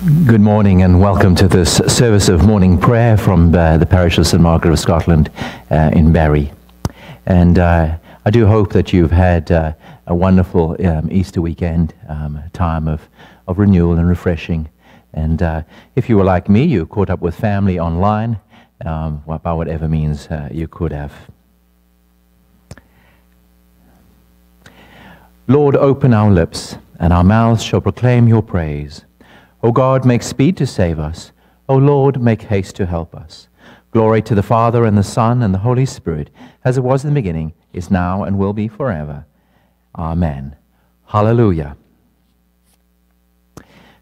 Good morning and welcome to this service of morning prayer from uh, the parish of St. Margaret of Scotland uh, in Barrie. And uh, I do hope that you've had uh, a wonderful um, Easter weekend, um, a time of, of renewal and refreshing. And uh, if you were like me, you caught up with family online um, by whatever means uh, you could have. Lord, open our lips, and our mouths shall proclaim your praise. O God, make speed to save us. O Lord, make haste to help us. Glory to the Father, and the Son, and the Holy Spirit, as it was in the beginning, is now, and will be forever. Amen. Hallelujah.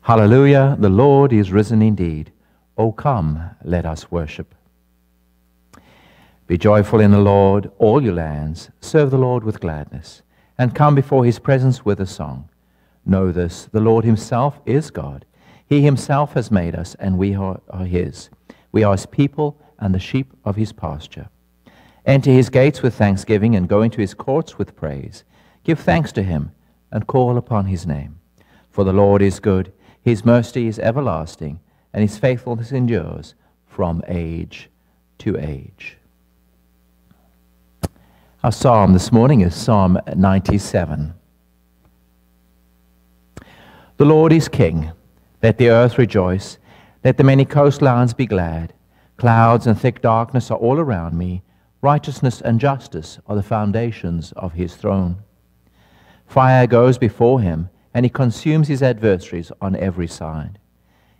Hallelujah, the Lord is risen indeed. O come, let us worship. Be joyful in the Lord, all you lands. Serve the Lord with gladness, and come before his presence with a song. Know this the Lord himself is God. He himself has made us, and we are, are his. We are his people and the sheep of his pasture. Enter his gates with thanksgiving and go into his courts with praise. Give thanks to him and call upon his name. For the Lord is good, his mercy is everlasting, and his faithfulness endures from age to age. Our psalm this morning is Psalm 97. The Lord is king. Let the earth rejoice. Let the many coastlines be glad. Clouds and thick darkness are all around me. Righteousness and justice are the foundations of his throne. Fire goes before him, and he consumes his adversaries on every side.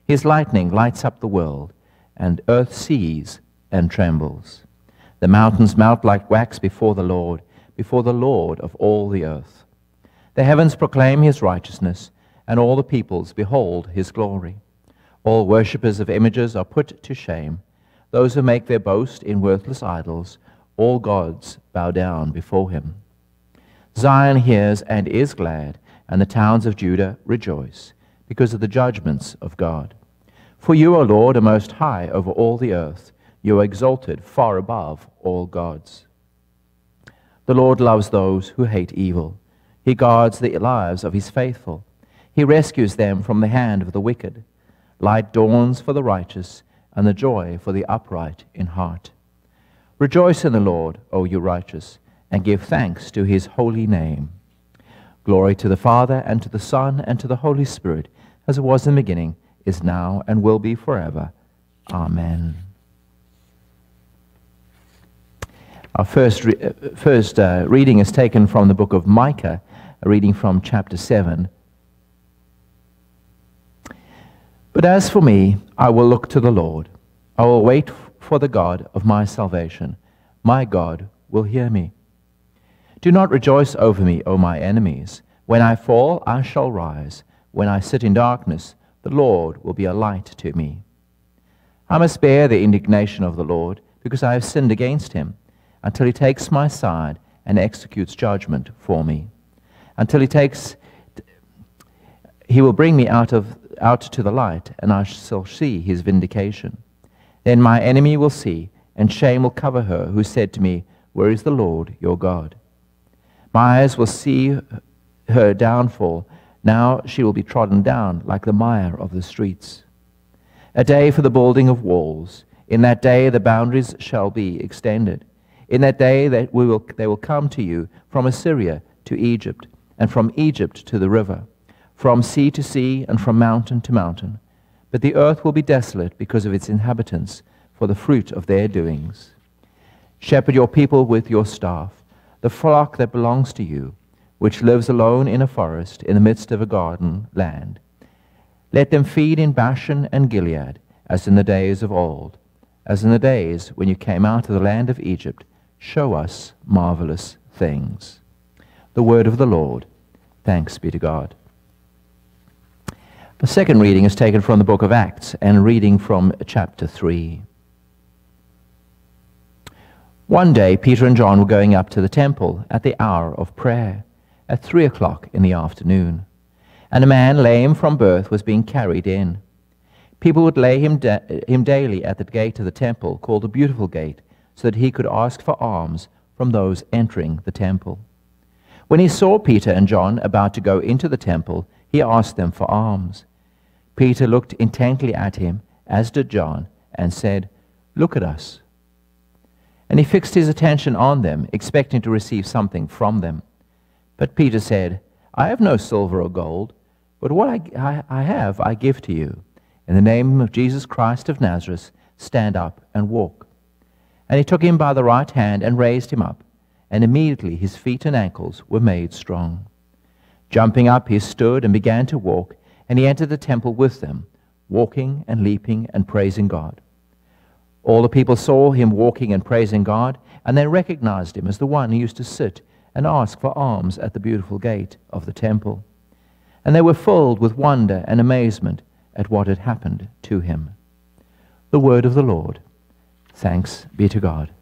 His lightning lights up the world, and earth sees and trembles. The mountains melt like wax before the Lord, before the Lord of all the earth. The heavens proclaim his righteousness and all the peoples behold his glory. All worshippers of images are put to shame. Those who make their boast in worthless idols, all gods bow down before him. Zion hears and is glad, and the towns of Judah rejoice, because of the judgments of God. For you, O Lord, are most high over all the earth. You are exalted far above all gods. The Lord loves those who hate evil. He guards the lives of his faithful he rescues them from the hand of the wicked. Light dawns for the righteous, and the joy for the upright in heart. Rejoice in the Lord, O you righteous, and give thanks to his holy name. Glory to the Father, and to the Son, and to the Holy Spirit, as it was in the beginning, is now, and will be forever. Amen. Our first, re uh, first uh, reading is taken from the book of Micah, a reading from chapter 7 But as for me, I will look to the Lord. I will wait for the God of my salvation. My God will hear me. Do not rejoice over me, O my enemies. When I fall, I shall rise. When I sit in darkness, the Lord will be a light to me. I must bear the indignation of the Lord, because I have sinned against him, until he takes my side and executes judgment for me. Until he takes, he will bring me out of out to the light, and I shall see his vindication. Then my enemy will see, and shame will cover her who said to me, Where is the Lord your God? My eyes will see her downfall. Now she will be trodden down like the mire of the streets. A day for the building of walls. In that day the boundaries shall be extended. In that day that we will, they will come to you from Assyria to Egypt, and from Egypt to the river from sea to sea and from mountain to mountain. But the earth will be desolate because of its inhabitants, for the fruit of their doings. Shepherd your people with your staff, the flock that belongs to you, which lives alone in a forest in the midst of a garden land. Let them feed in Bashan and Gilead, as in the days of old, as in the days when you came out of the land of Egypt. Show us marvelous things. The word of the Lord. Thanks be to God. The second reading is taken from the book of Acts and reading from chapter 3. One day, Peter and John were going up to the temple at the hour of prayer, at three o'clock in the afternoon. And a man lame from birth was being carried in. People would lay him, da him daily at the gate of the temple, called the Beautiful Gate, so that he could ask for alms from those entering the temple. When he saw Peter and John about to go into the temple, he asked them for alms. Peter looked intently at him, as did John, and said, Look at us. And he fixed his attention on them, expecting to receive something from them. But Peter said, I have no silver or gold, but what I, I, I have I give to you. In the name of Jesus Christ of Nazareth, stand up and walk. And he took him by the right hand and raised him up, and immediately his feet and ankles were made strong. Jumping up, he stood and began to walk, and he entered the temple with them, walking and leaping and praising God. All the people saw him walking and praising God, and they recognized him as the one who used to sit and ask for alms at the beautiful gate of the temple. And they were filled with wonder and amazement at what had happened to him. The word of the Lord. Thanks be to God.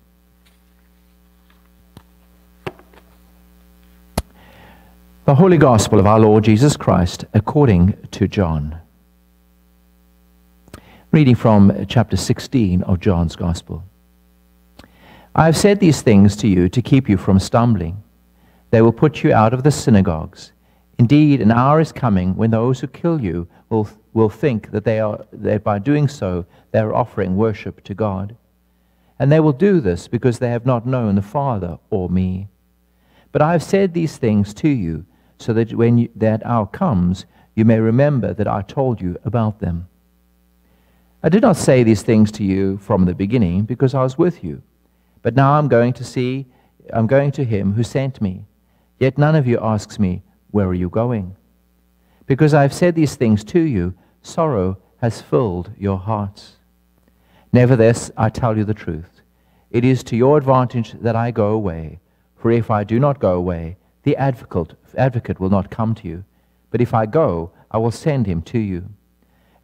The Holy Gospel of our Lord Jesus Christ according to John. Reading from chapter 16 of John's Gospel. I have said these things to you to keep you from stumbling. They will put you out of the synagogues. Indeed, an hour is coming when those who kill you will, will think that, they are, that by doing so they are offering worship to God. And they will do this because they have not known the Father or me. But I have said these things to you, so that when you, that hour comes, you may remember that I told you about them. I did not say these things to you from the beginning because I was with you. But now I'm going to see, I'm going to him who sent me. Yet none of you asks me, Where are you going? Because I have said these things to you, sorrow has filled your hearts. Nevertheless, I tell you the truth. It is to your advantage that I go away. For if I do not go away, the advocate, advocate will not come to you. But if I go, I will send him to you.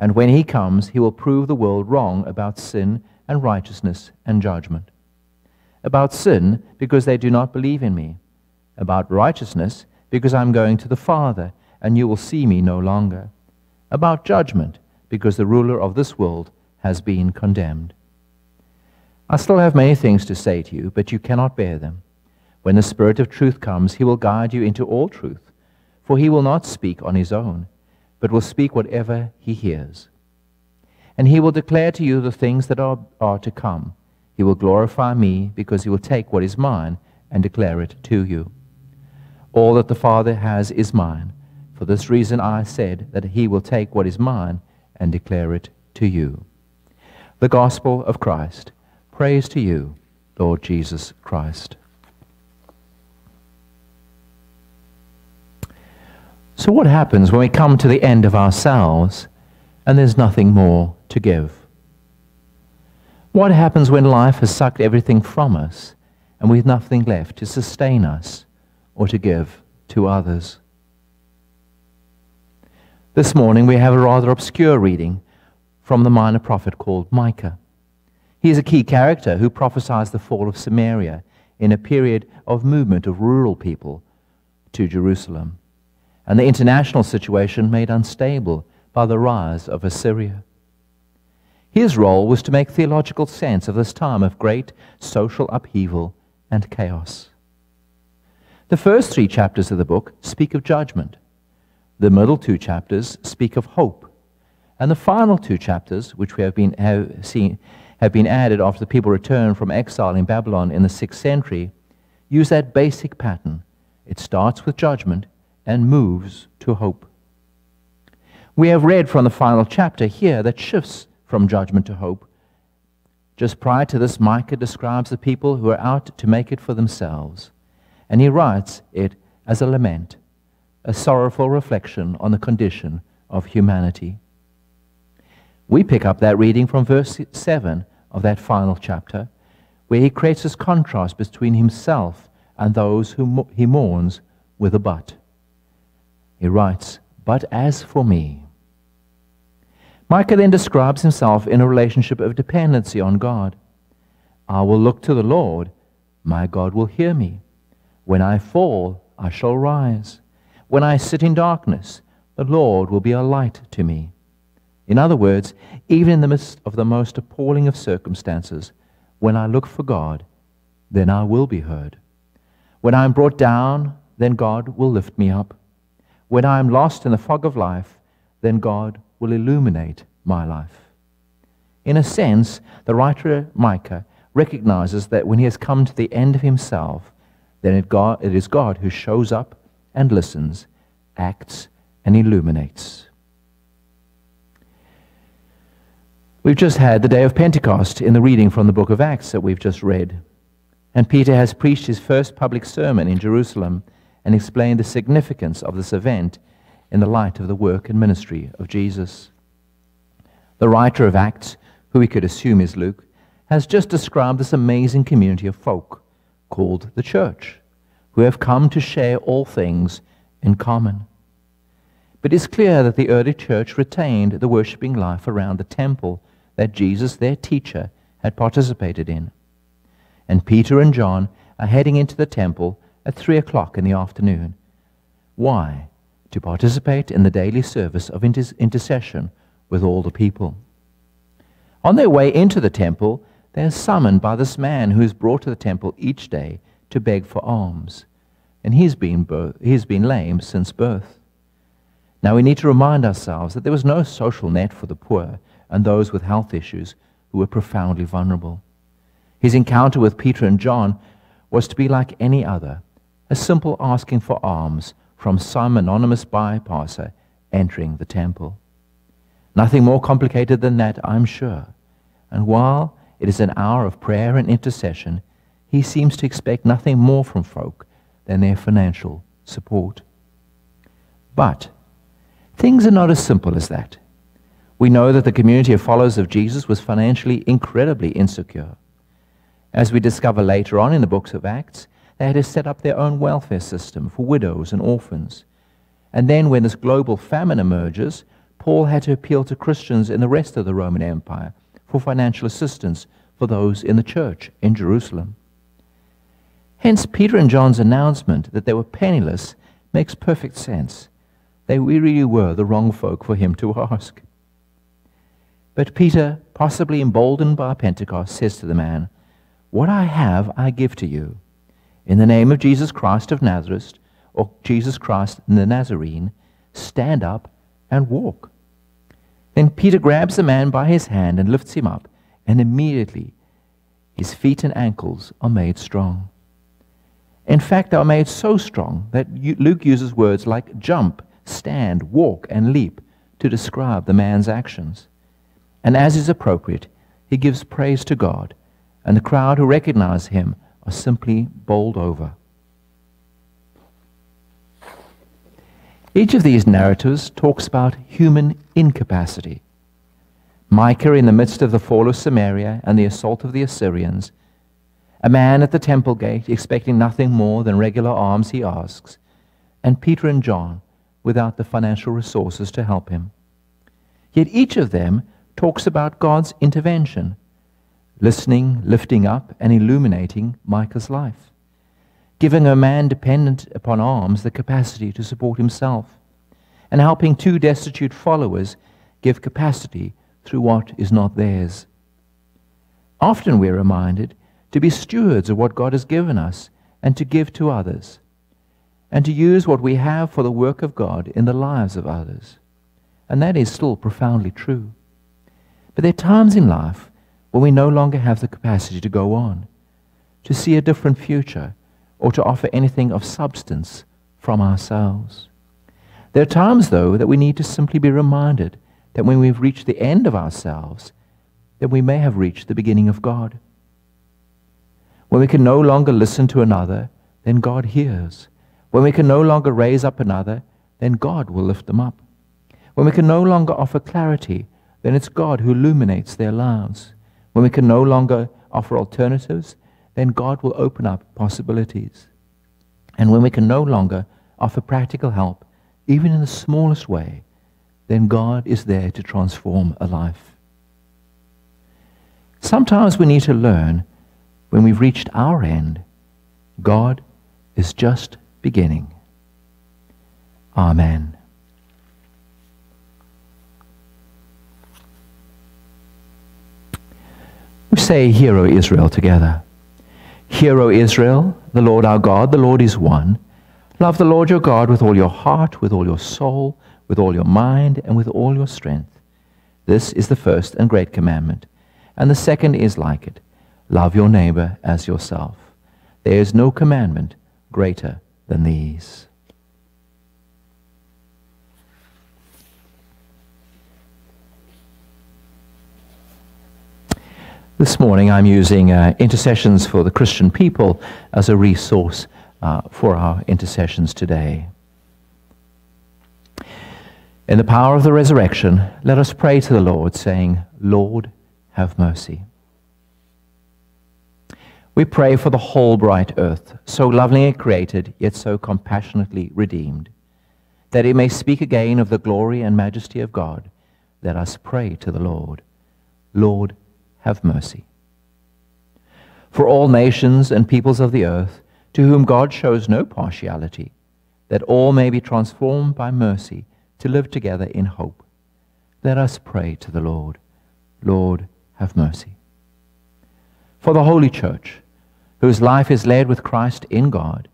And when he comes, he will prove the world wrong about sin and righteousness and judgment. About sin, because they do not believe in me about righteousness, because I'm going to the Father, and you will see me no longer. About judgment, because the ruler of this world has been condemned. I still have many things to say to you, but you cannot bear them. When the Spirit of truth comes, he will guide you into all truth, for he will not speak on his own, but will speak whatever he hears. And he will declare to you the things that are, are to come. He will glorify me, because he will take what is mine and declare it to you. All that the Father has is mine. For this reason I said that he will take what is mine and declare it to you. The Gospel of Christ. Praise to you, Lord Jesus Christ. So, what happens when we come to the end of ourselves and there's nothing more to give? What happens when life has sucked everything from us and we've nothing left to sustain us or to give to others. This morning we have a rather obscure reading from the minor prophet called Micah. He is a key character who prophesies the fall of Samaria in a period of movement of rural people to Jerusalem, and the international situation made unstable by the rise of Assyria. His role was to make theological sense of this time of great social upheaval and chaos. The first three chapters of the book speak of judgment. The middle two chapters speak of hope. And the final two chapters, which we have been, have, seen, have been added after the people returned from exile in Babylon in the 6th century, use that basic pattern. It starts with judgment and moves to hope. We have read from the final chapter here that shifts from judgment to hope. Just prior to this, Micah describes the people who are out to make it for themselves. And he writes it as a lament, a sorrowful reflection on the condition of humanity. We pick up that reading from verse 7 of that final chapter, where he creates this contrast between himself and those whom he mourns with a but. He writes, But as for me. Micah then describes himself in a relationship of dependency on God. I will look to the Lord, my God will hear me. When I fall, I shall rise. When I sit in darkness, the Lord will be a light to me. In other words, even in the midst of the most appalling of circumstances, when I look for God, then I will be heard. When I am brought down, then God will lift me up. When I am lost in the fog of life, then God will illuminate my life. In a sense, the writer Micah recognizes that when he has come to the end of himself, then it, God, it is God who shows up and listens, acts, and illuminates. We've just had the day of Pentecost in the reading from the book of Acts that we've just read. And Peter has preached his first public sermon in Jerusalem and explain the significance of this event in the light of the work and ministry of Jesus. The writer of Acts, who we could assume is Luke, has just described this amazing community of folk called the church, who have come to share all things in common. But it's clear that the early church retained the worshipping life around the temple that Jesus, their teacher, had participated in. And Peter and John are heading into the temple at three o'clock in the afternoon. Why? To participate in the daily service of inter- intercession with all the people. On their way into the temple, they are summoned by this man who is brought to the temple each day to beg for alms. And he's been, he's been lame since birth. Now we need to remind ourselves that there was no social net for the poor and those with health issues who were profoundly vulnerable. His encounter with Peter and John was to be like any other, a simple asking for alms from some anonymous bypasser entering the temple. Nothing more complicated than that, I'm sure. And while it is an hour of prayer and intercession, he seems to expect nothing more from folk than their financial support. But things are not as simple as that. We know that the community of followers of Jesus was financially incredibly insecure. As we discover later on in the books of Acts, they had to set up their own welfare system for widows and orphans. And then, when this global famine emerges, Paul had to appeal to Christians in the rest of the Roman Empire for financial assistance for those in the church in Jerusalem. Hence, Peter and John's announcement that they were penniless makes perfect sense. They really were the wrong folk for him to ask. But Peter, possibly emboldened by Pentecost, says to the man, What I have I give to you. In the name of Jesus Christ of Nazareth, or Jesus Christ the Nazarene, stand up and walk. Then Peter grabs the man by his hand and lifts him up, and immediately his feet and ankles are made strong. In fact, they are made so strong that Luke uses words like jump, stand, walk, and leap to describe the man's actions. And as is appropriate, he gives praise to God, and the crowd who recognize him are simply bowled over. Each of these narratives talks about human incapacity. Micah, in the midst of the fall of Samaria and the assault of the Assyrians, a man at the temple gate expecting nothing more than regular alms he asks, and Peter and John without the financial resources to help him. Yet each of them talks about God's intervention, listening, lifting up, and illuminating Micah's life, giving a man dependent upon alms the capacity to support himself, and helping two destitute followers give capacity through what is not theirs. Often we're reminded to be stewards of what God has given us and to give to others, and to use what we have for the work of God in the lives of others. And that is still profoundly true. But there are times in life when we no longer have the capacity to go on, to see a different future, or to offer anything of substance from ourselves. There are times, though, that we need to simply be reminded that when we've reached the end of ourselves, then we may have reached the beginning of God. When we can no longer listen to another, then God hears. When we can no longer raise up another, then God will lift them up. When we can no longer offer clarity, then it's God who illuminates their lives. When we can no longer offer alternatives, then God will open up possibilities. And when we can no longer offer practical help, even in the smallest way, then God is there to transform a life. Sometimes we need to learn when we've reached our end, God is just beginning. Amen. Say, Hear, O Israel, together. Hear, O Israel, the Lord our God, the Lord is one. Love the Lord your God with all your heart, with all your soul, with all your mind, and with all your strength. This is the first and great commandment. And the second is like it love your neighbor as yourself. There is no commandment greater than these. This morning I'm using uh, Intercessions for the Christian People as a resource uh, for our intercessions today. In the power of the resurrection, let us pray to the Lord, saying, Lord, have mercy. We pray for the whole bright earth, so lovingly created, yet so compassionately redeemed, that it may speak again of the glory and majesty of God. Let us pray to the Lord. Lord, have mercy. For all nations and peoples of the earth, to whom God shows no partiality, that all may be transformed by mercy to live together in hope. Let us pray to the Lord. Lord, have mercy. For the Holy Church, whose life is led with Christ in God,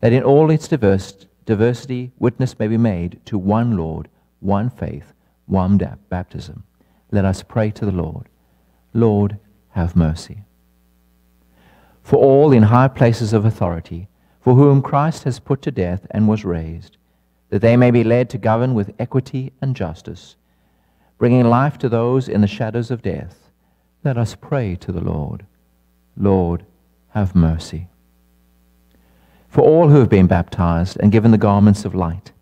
that in all its diversity witness may be made to one Lord, one faith, one baptism. Let us pray to the Lord. Lord, have mercy. For all in high places of authority, for whom Christ has put to death and was raised, that they may be led to govern with equity and justice, bringing life to those in the shadows of death. Let us pray to the Lord. Lord, have mercy. For all who have been baptized and given the garments of light,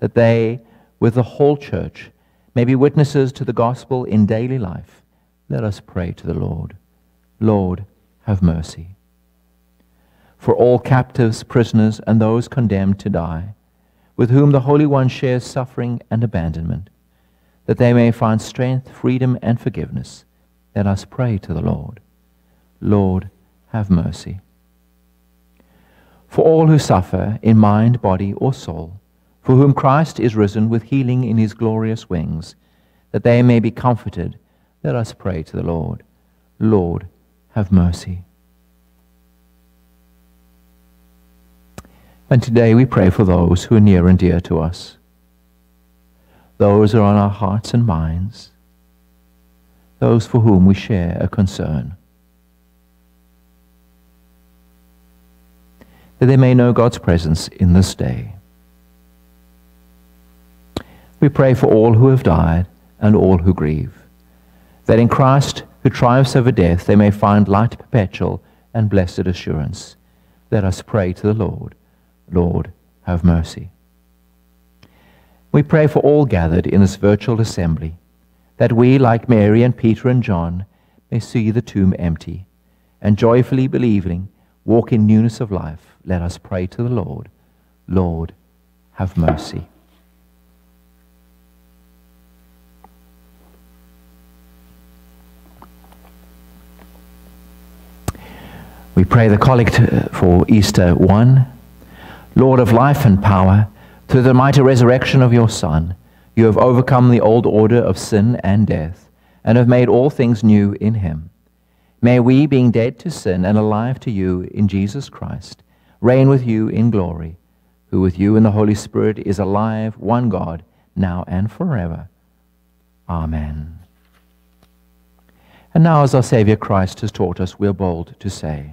that they, with the whole church, may be witnesses to the gospel in daily life, let us pray to the Lord. Lord, have mercy. For all captives, prisoners, and those condemned to die, with whom the Holy One shares suffering and abandonment, that they may find strength, freedom, and forgiveness. Let us pray to the Lord. Lord, have mercy. For all who suffer in mind, body, or soul, for whom Christ is risen with healing in his glorious wings, that they may be comforted, let us pray to the Lord. Lord, have mercy. And today we pray for those who are near and dear to us. Those who are on our hearts and minds. Those for whom we share a concern. That they may know God's presence in this day. We pray for all who have died and all who grieve. That in Christ, who triumphs over death, they may find light perpetual and blessed assurance. Let us pray to the Lord. Lord, have mercy. We pray for all gathered in this virtual assembly, that we, like Mary and Peter and John, may see the tomb empty, and joyfully believing, walk in newness of life. Let us pray to the Lord. Lord, have mercy. We pray the collect uh, for Easter 1 Lord of life and power, through the mighty resurrection of your Son, you have overcome the old order of sin and death, and have made all things new in him. May we, being dead to sin and alive to you in Jesus Christ, reign with you in glory, who with you in the Holy Spirit is alive, one God, now and forever. Amen. And now, as our Savior Christ has taught us, we are bold to say,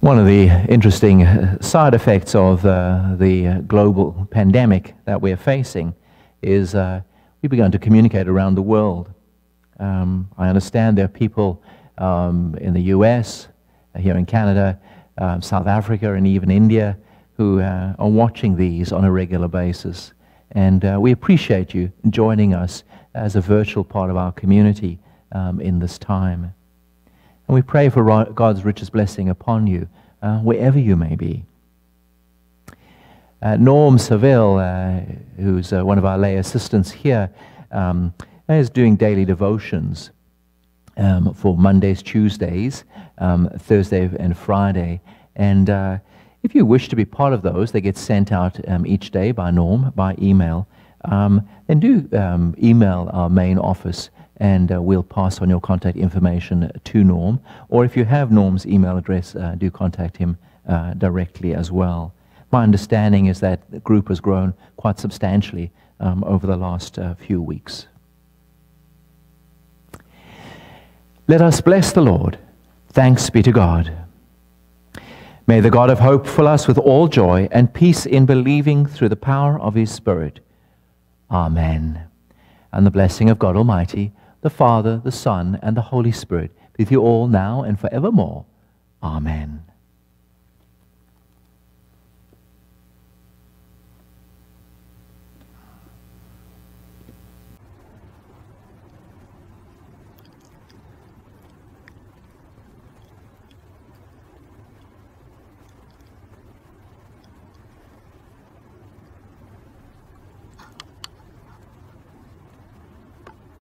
One of the interesting uh, side effects of uh, the global pandemic that we're facing is uh, we've begun to communicate around the world. Um, I understand there are people um, in the US, uh, here in Canada, um, South Africa, and even India who uh, are watching these on a regular basis. And we appreciate you joining us as a virtual part of our community um, in this time. And we pray for God's richest blessing upon you, uh, wherever you may be. Uh, Norm Seville, uh, who's uh, one of our lay assistants here, um, is doing daily devotions um, for Mondays, Tuesdays, um, Thursday, and Friday. And uh, if you wish to be part of those, they get sent out um, each day by Norm, by email. Um, then do um, email our main office and uh, we'll pass on your contact information to Norm. Or if you have Norm's email address, uh, do contact him uh, directly as well. My understanding is that the group has grown quite substantially um, over the last uh, few weeks. Let us bless the Lord. Thanks be to God. May the God of hope fill us with all joy and peace in believing through the power of his Spirit. Amen. And the blessing of God Almighty, the Father, the Son, and the Holy Spirit be with you all now and forevermore. Amen.